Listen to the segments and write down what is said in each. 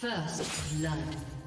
First blood.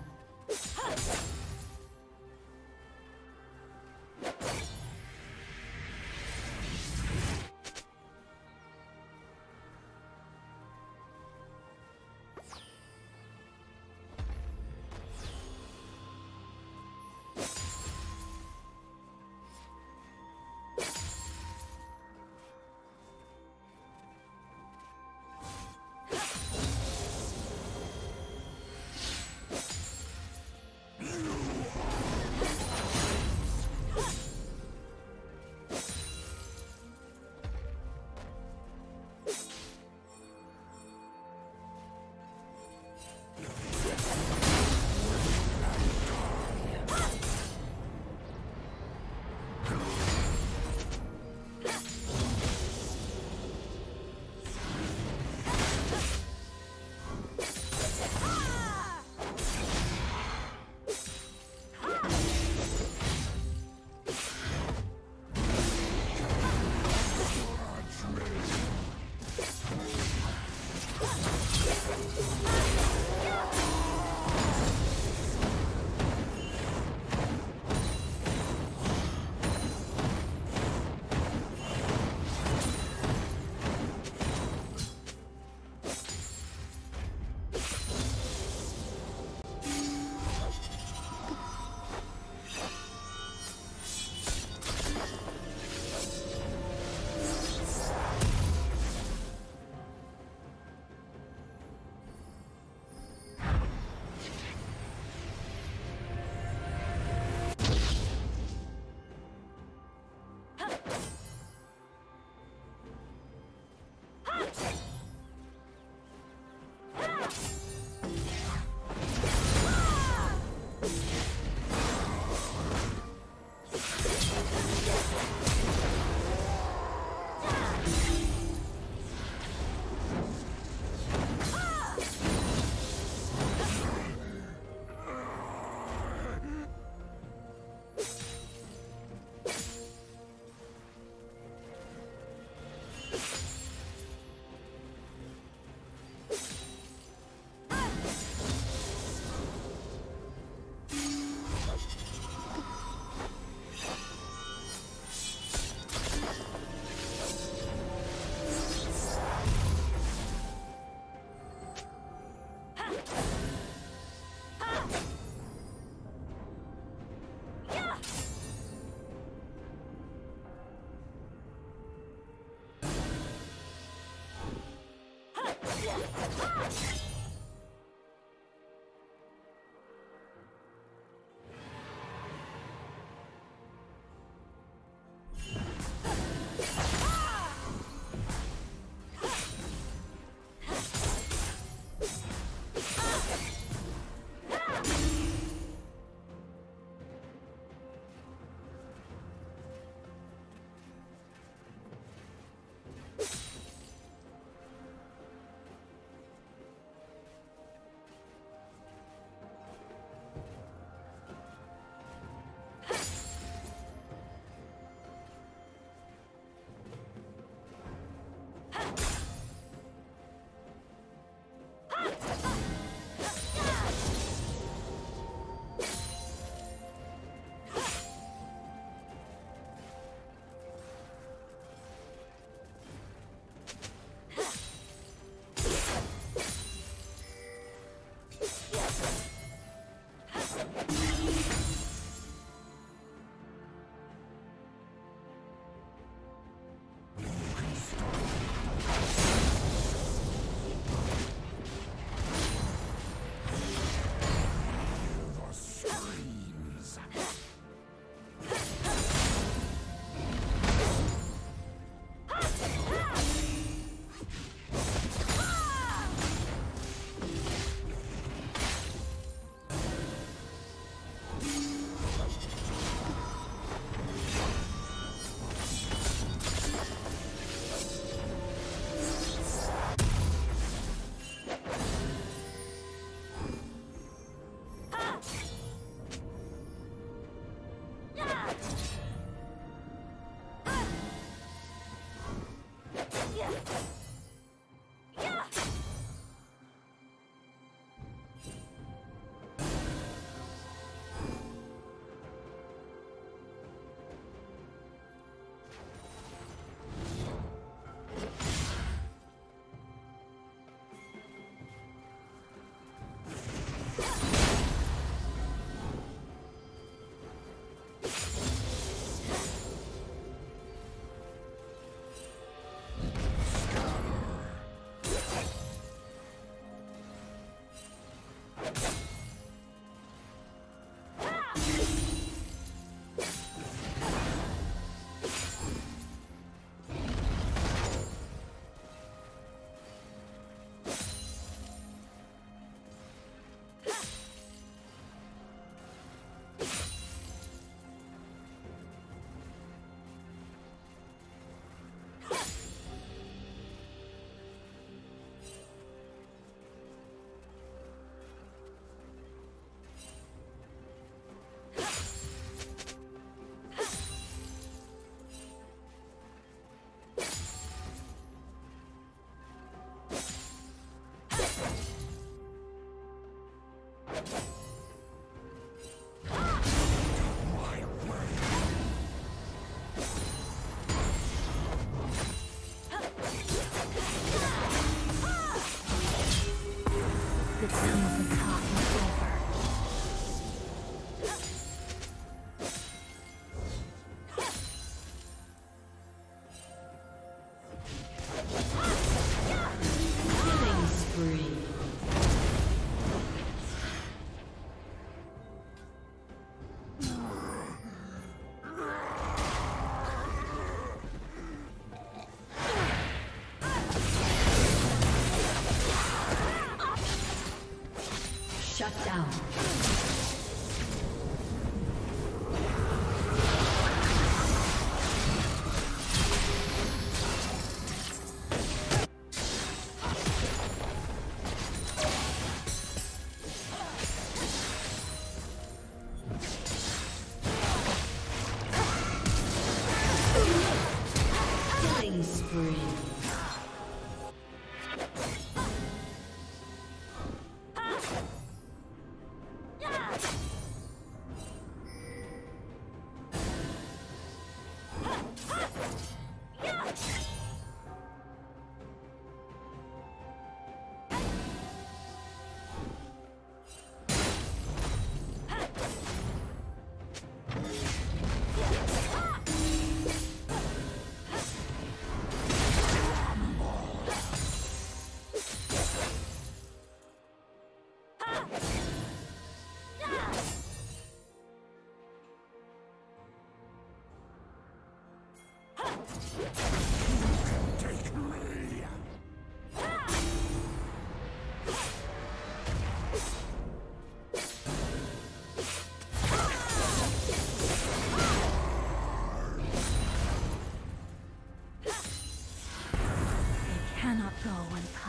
Yeah.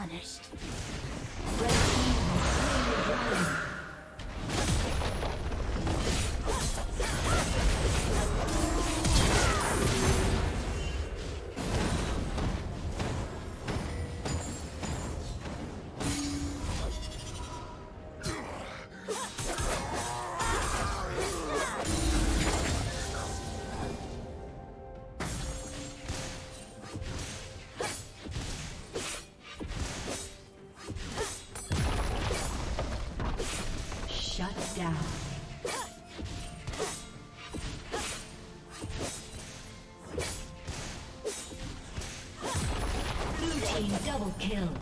Double kill.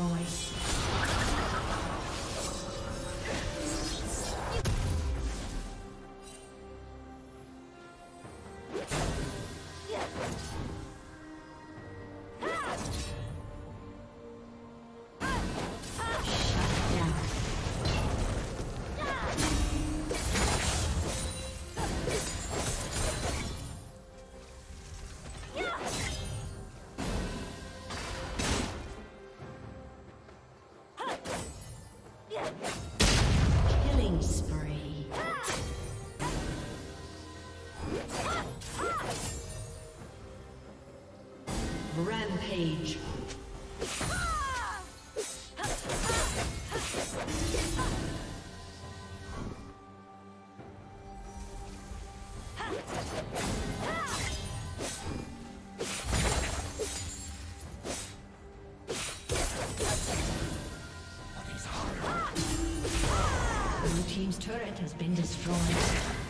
Rampage. Been destroyed.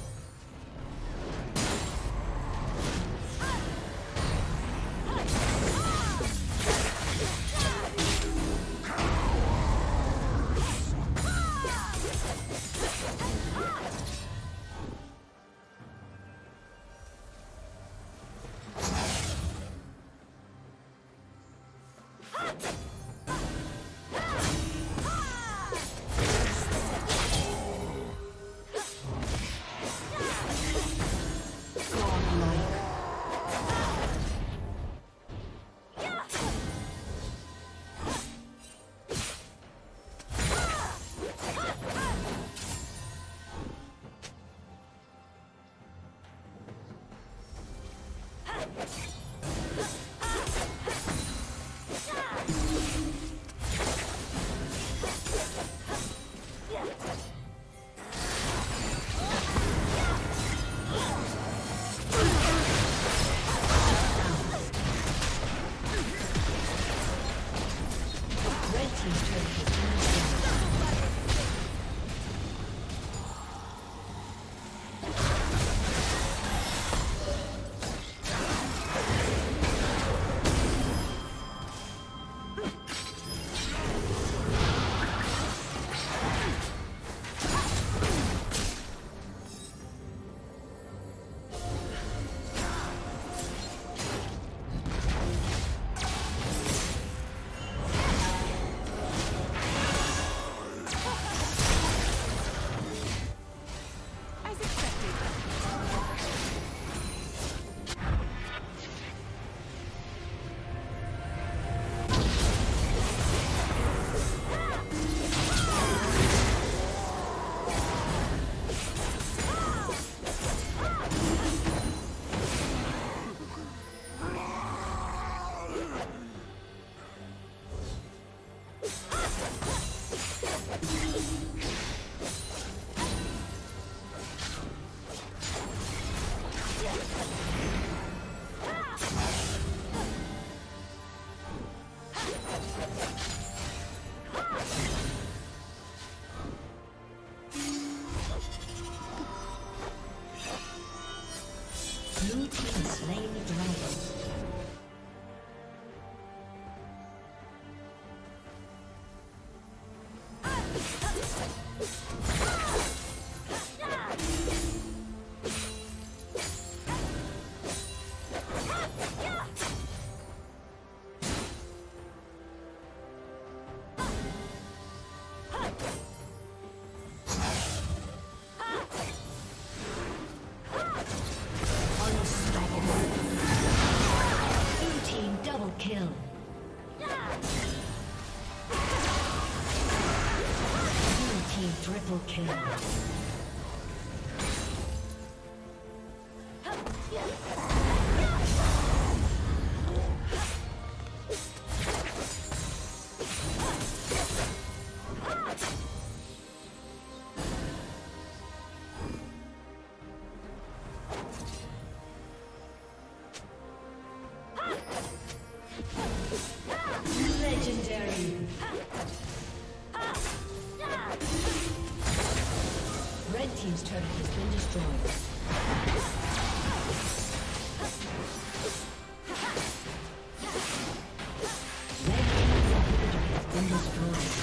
Slain the dragon. Ha! A